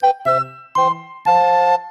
Música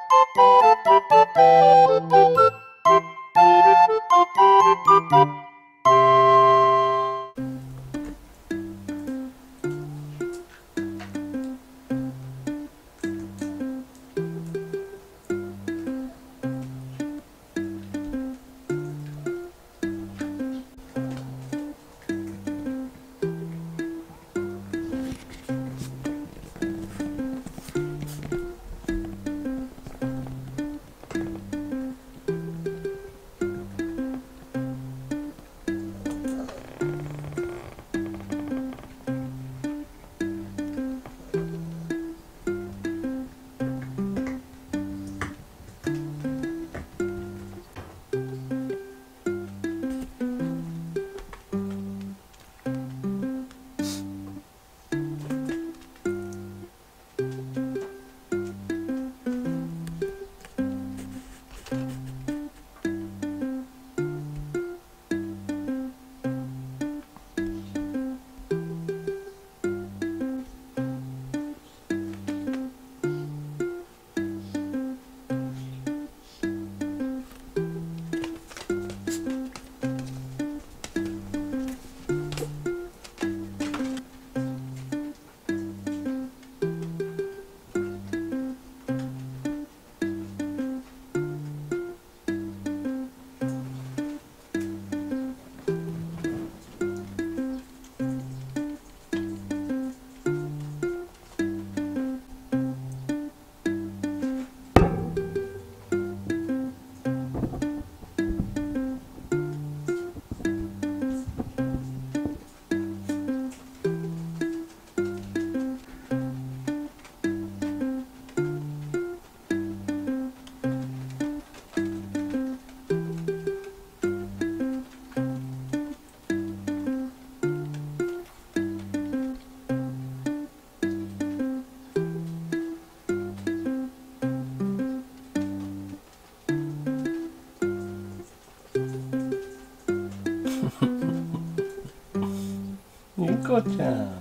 猫ちゃん。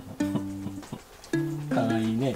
かわいいね